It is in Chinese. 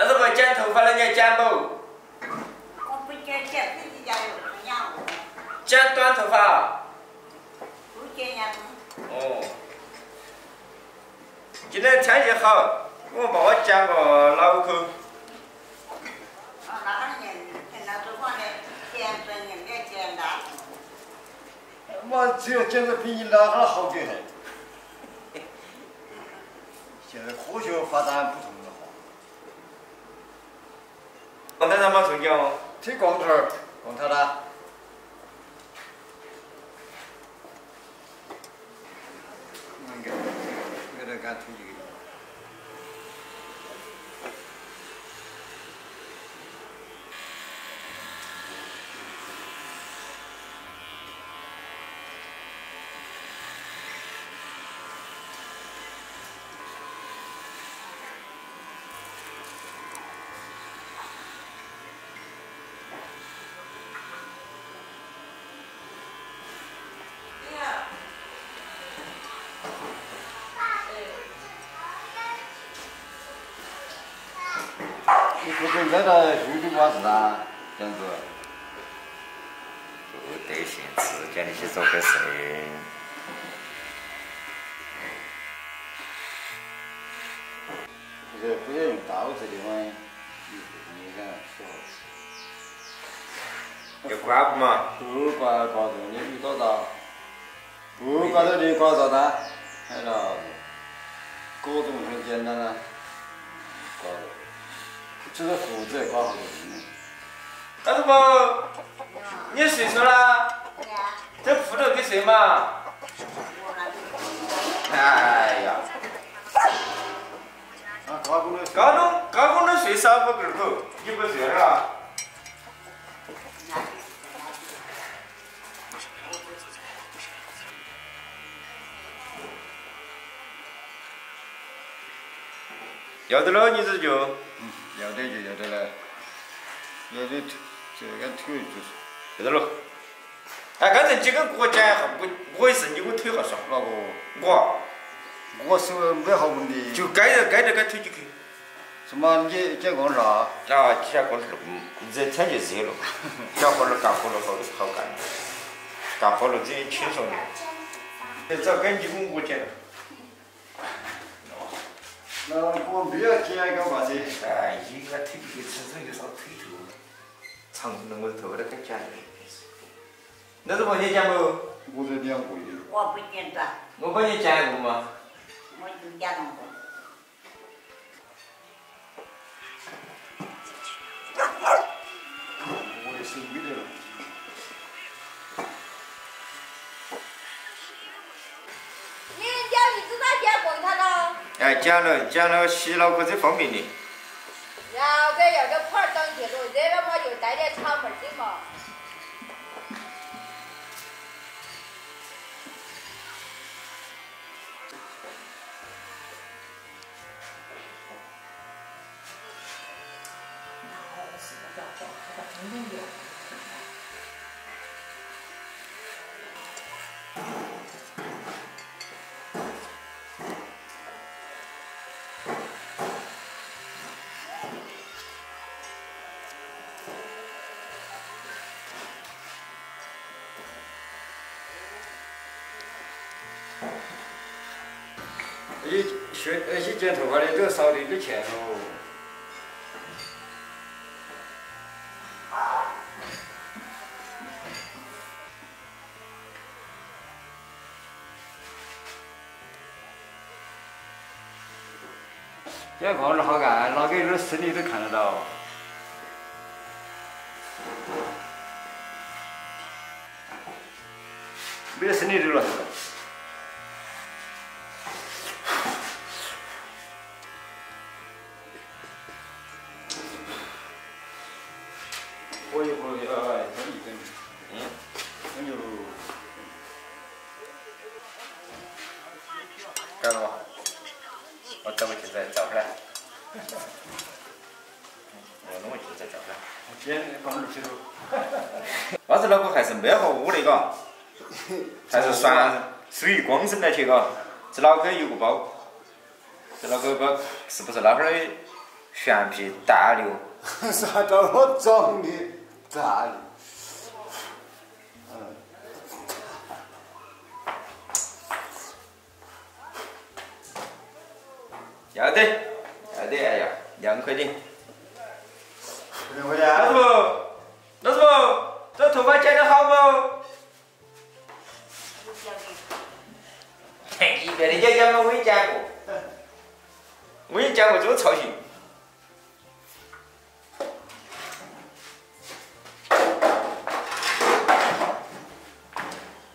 那是不剪头发人家剪不？我不剪剪自己家有人养我，剪短头发。不剪呀。哦。今天天气好，我帮我剪个脑壳。哦，那个人现在做饭的剪成人家剪的。我只要剪得比你那哈好点还。现在科学发展不同了哈。光头上没中奖哦。推光头儿，光头的。那个，我得干推几个。你不准在这 YouTube 做啥子啊？这样子。不得行，自己的去做个事。不是，不要用刀子的嘛，你你看说。要刮不嘛？不刮刮着，你遇到到，不刮着你刮着的，哎了，各种很简单啊，刮着，只是胡子刮好点。那是不？你岁数了？这裤头给谁嘛？哎呀！啊，高中的高中高中的睡少不个头，你不睡了？要得了，你这就。嗯，要得就要得了，要得腿，这个腿就是。要得了。哎，刚才几个给我讲一下，我我也是你给我腿下说。哪个？我。我手没好问题。就该着该着该腿就可以。什么？你剪光头啊？啊，剪光头，嗯，热天就热了，干活了干活了好好干，干活了最轻松的。你找根筋给我剪。那我没有剪干嘛子？哎，你个腿皮身上有啥腿头？长那我头发都该剪了。那是帮你剪不？我这两个月。我不剪短。我帮你剪一个嘛。我就剪那个。我的手没得了。哎，剪了剪了，洗脑壳最方便的。要给要给泡儿当去了，这个嘛就带点茶门的嘛。你学那些剪头发的都少了一点钱喽。剪光头好干，哪个有点生意都看得到。没得生意的了是吧？我一会儿要蒸一蒸，嗯。蒸就干了吗？我等会就再找回来。我等会就再找回来。剪放点皮头。老子脑壳还是没和我的嘎，还是算属于光身来去嘎。这脑壳有个包，这脑壳包是不是那会儿的旋皮大流。啥叫我装的大流？嗯。要得，两块钱。两块钱。老师傅，老师傅，这头发剪得好不？嘿，一边的姐姐们我也剪过，我也剪过这个造型。